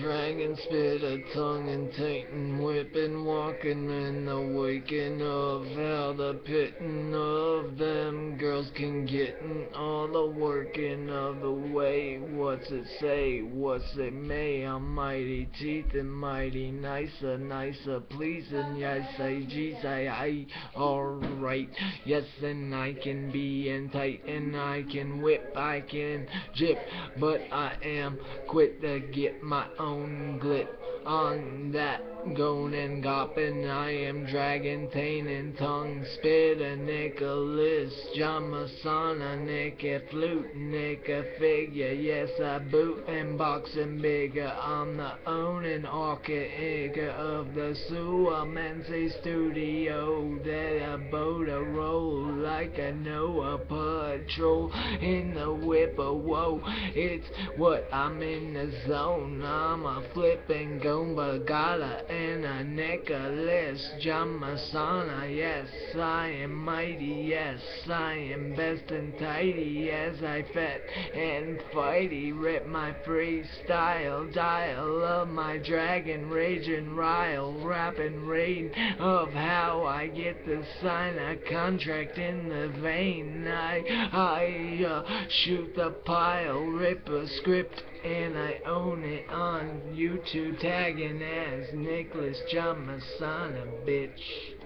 Dragon spit a tongue and taintin', whippin', walkin' in the waking of how the pittin' of them girls can gettin' all the workin' of the way. What's it say? What's it may? Almighty teeth and mighty nicer, nicer pleasin'. Yes, I, geez, I, I, alright. Yes, and I can be in tight and I can whip, I can jip, but I am quit to get my own good on that goin' and goppin'. I am dragon, tainin', tongue, spit a Nicholas, J Messana, Nick a flute, Nick a figure. Yes, I boot and boxin' bigger. I'm the ownin' architect of the Suamense studio that a boat a roll like a Noah patrol in the whip of woe. It's what I'm in the zone. I'm a flippin' gomba gala and a necklace. J Messana, yes, I am mighty, yes, I am best and tidy as I fat and fighty. Rip my freestyle dial of my dragon raging rile, rapping rain of how I get to sign a contract in the vein. I, I uh, shoot the pile, rip a script and I own it on YouTube, tagging as Nicholas J Messana, bitch.